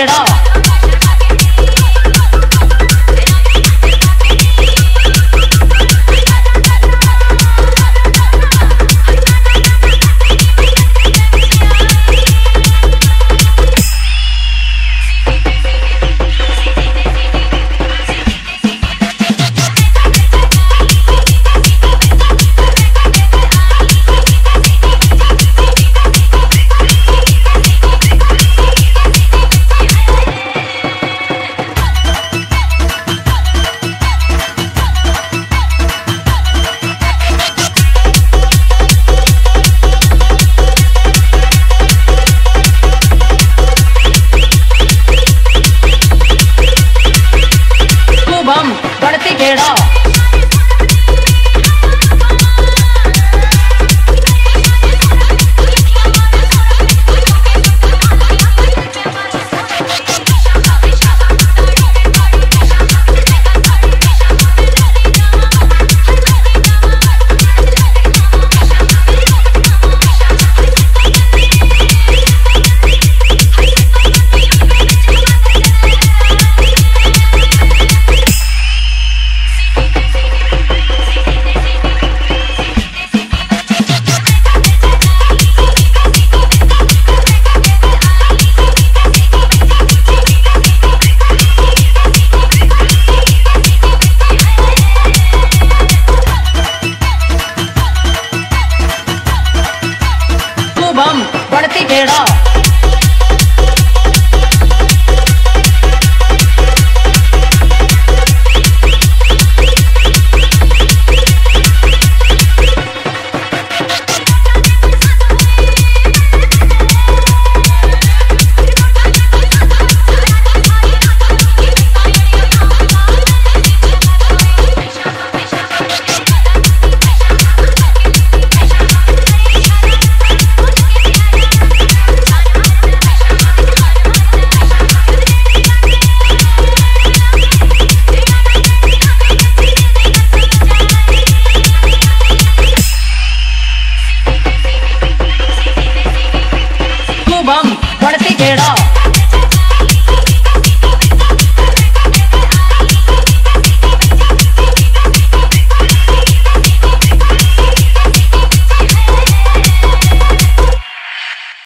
ಬೇಡ ಬೇಡ